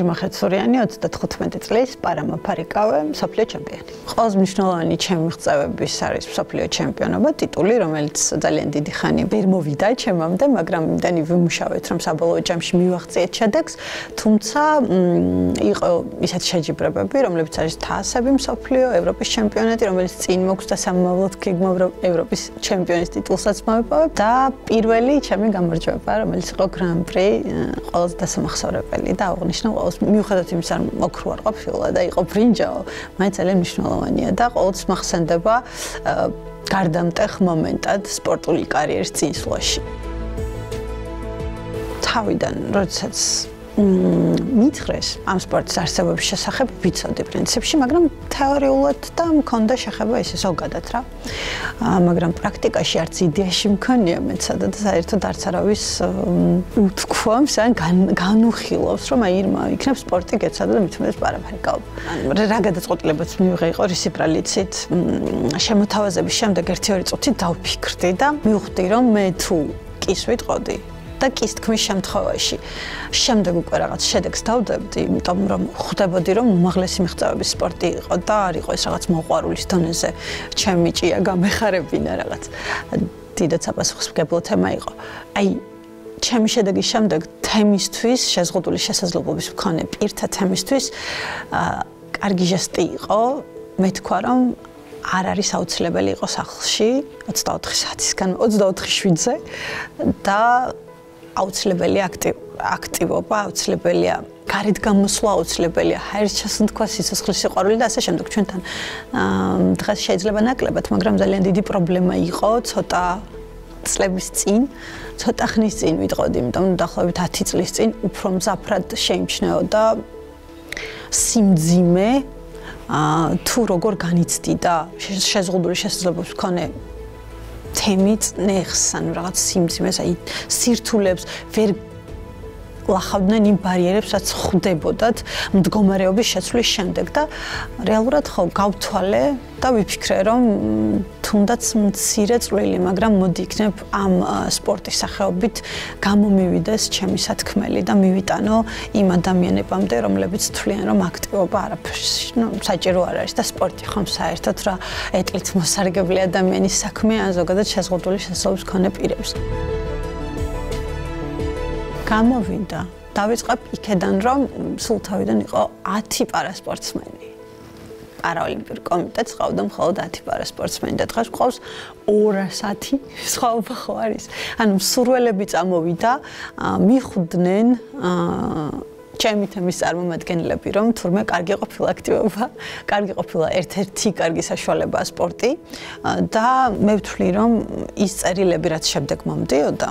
ირმა ხეცურიანი 35 წლის პარამაფარიკავე სოფლიო ჩემპიონი. ყველაზე მნიშვნელოვანი ჩემი ღწევების არის სოფლიო ჩემპიონობა, ტიტული, რომელიც ძალიან დიდი ხანი ვერ მოვიდა ჩემამდე, მაგრამ იმდენი ვიმუშავეთ, რომ საბოლოო ჯამში მივაღწიეთ შედეგს, თუმცა იყო ისეთ შეჯიბრებები, რომლებიც არის თასები სოფლიო, ევროპის ჩემპიონატი, რომელიც წინ მოგვს და სამომავლოდ გეგმავ ევროპის ჩემპიონის ტიტულსაც მოვიპოვებ და პირველი ჩემი გამარჯვება, რომელიც იყო გრან-პრი, ყველაზე დასამახსოვრებელი და აღნიშნულ ყოველს მიუხედავად იმისა, რომ ოქრო არ ყოფილა და იყო ბრინჯაო, მაინც ძალიან მნიშვნელოვანია და ყოველთვის მახსენდება გარდამტეხ მომენტად სპორტული კარიერის წინსვლაში. თავიდან, როდესაც მითხრეს ამ სპორტის არსებობის შესახებ ვიცოდი პრინციპში, მაგრამ თეორიულად და მქონდა შეხება ისე ზოგადად რა. მაგრამ პრაქტიკაში არც იდეაში მქონია მეცადა და საერთოდ არც არავის უთქვამს ან განუხილავს, რომ აი ირმა იქნებ სპორტი გეცადა და მithmedes პარაფერი ან რა გადაწყვეტილებაც მივიღე იყო რისიბრალიცით. შემოთავაზების შემდეგ 1-2 წუთი დავფიქრდი და მივხვდი რომ მე თუ კის ვიტყოდი და კის თქმის შემთხვევაში. შემდეგ უკვე რაღაც შედეგს დავდებდი, იმიტომ რომ ხვდებოდი რომ უმაღლესი მიღწევების სპორტი იყო და არ იყო ეს რაღაც მოყვარულის დონეზე ჩემი ჭია გამეხარებინა რაღაც. დიდად საპასუხისმგებლო თემა იყო. აი ჩემი შედეგის შემდეგ თემისთვის შეზღუდული შესაძლებლობის მქონე პირთა თემისთვის აა კარგი ჟესტი იყო. მე თქვა რომ არ არის აუცილებელი იყო სახლში 24 საათისგან 24 შვიდზე და აუცილებელი აქტივობა, აუცილებელია გარეთ გამოსვლა, აუცილებელია ჰაერის ჩასუნთქვა, სიცოცხლის სიყვარული და ასე შემდეგ. ჩვენთან დღეს შეიძლება ნაკლებად, მაგრამ ძალიან დიდი პრობლემა იყო ცოტა წლების წინ, ცოტა ხნის წინ ვიტყოდი, იმიტომ რომ დაახლოებით 10 წლის წინ უფრო მზაფრად შეიმჩნეოდა სიმძიმე ა თუ როგორ განიცდი და შეზღუდული შესაძლებლობის მქონე თემით ნეხს ანუ რაღაც სიმძიმეს აი სირთულებს ვერ ლახავდნენ იმ ბარიერებს რაც ხვდებოდათ მდგომარეობის შეცვლის შემდეგ და რეალურად ხო გავთვალე და ვიფიქრე რომ თუნდაც მცირე წვლილი, მაგრამ მოდი იქნებ ამ სპორტის სახეობით გამომივიდეს ჩემი სათქმელი და მივიტანო იმ ადამიანებამდე, რომლებიც თვლიან, რომ აქტივობა არაფერს, ну, საჭირო არ არის და სპორტი ხომ საერთოდ რა ეტლით მოსარგებლე ადამიანის საქმე ან ზოგადად შეზღუდული შესაძლებლობის მქონე პირებს. გამოვიდა. დავიწყებ იქედან, რომ სულ თავიდან იყო 10 პარასპორტსმენი. პარაოლიმპიურ კომიტეტს ყავდა მხოლოდ 10 პარასპორტსმენი და დღეს ყავს 210 სხვაობა ხო არის. ანუ სურველები წამოვიდა, მიხვდნენ ჩემი თემის წარმომადგენლები, რომ თურმე კარგი ყოფილა აქტივობა, კარგი ყოფილა ერთ-ერთი კარგი საშუალებაა სპორტი და მე ვთვლი, რომ ის წერილები რაც შემდეგ მომდიოდა,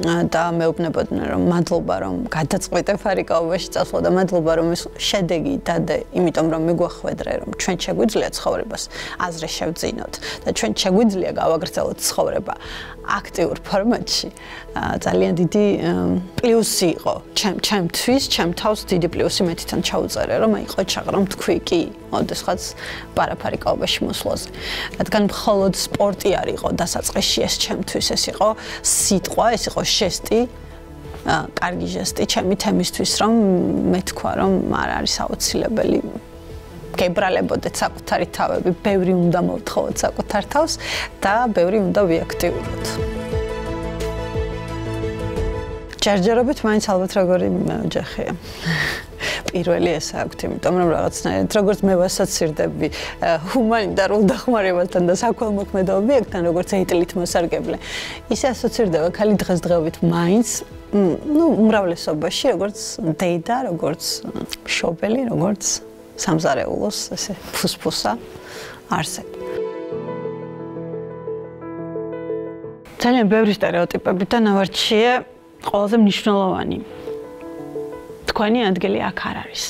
და მეუბნებოდნენ რომ მადლობა რომ გადაწყვეტე ფარიკაობაში წასვლა და მადლობა რომ ეს შედეგი დადე იმიტომ რომ მიგვახვედრე რომ ჩვენ შეგვიძლია ცხოვრებას აზრე შევძინოთ და ჩვენ შეგვიძლია გავაგრძელოთ ცხოვრება აქტიურ ფორმატში. ძალიან დიდი პლუსი იყო ჩემ ჩემთვის ჩემ თავს დიდი პლუსი მე თვითონ ჩაუწერე რომ აი ყოჩაღ რომ თქვი კი ოდესღაც პარაფარიკაობაში მოსვლაზე რადგან მხოლოდ სპორტი არ იყო დასაწყისში ეს ჩემთვის ეს იყო სიტყვა ეს იყო ჟესტი ა კარგი ჟესტი ჩემი თემისთვის რომ მე თქვა რომ არ არის აუცილებელი გებრალებოდეთ საკუთარი თავები, ბევრი უნდა მოვთხოვოთ საკუთარ თავს და ბევრი უნდა ვიაქტიუროთ. ჯერჯერობით მაინც ალბათ როგორი მეოჯახია. პირველი ეს აქვთ, იმიტომ რომ რაღაცნაირად როგორც მე ვასაცირდები ჰუმანიტარულ დახმარებასთან და საქველმოქმედო ობიექტთან, როგორც ეიტლით მოსარგებლე, ისე ასოცირდება ხალი დღესდღეობით მაინც ну, უმრავლესობაში, როგორც დეიდა, როგორც შობელი, როგორც სამზარეულოს ესე ფუსფუსა არსებობს. ძალიან ბევრი стереოტიპები და ნავარჩიე ყველაზე მნიშვნელოვანი თქვენი ადგილი აქ არ არის.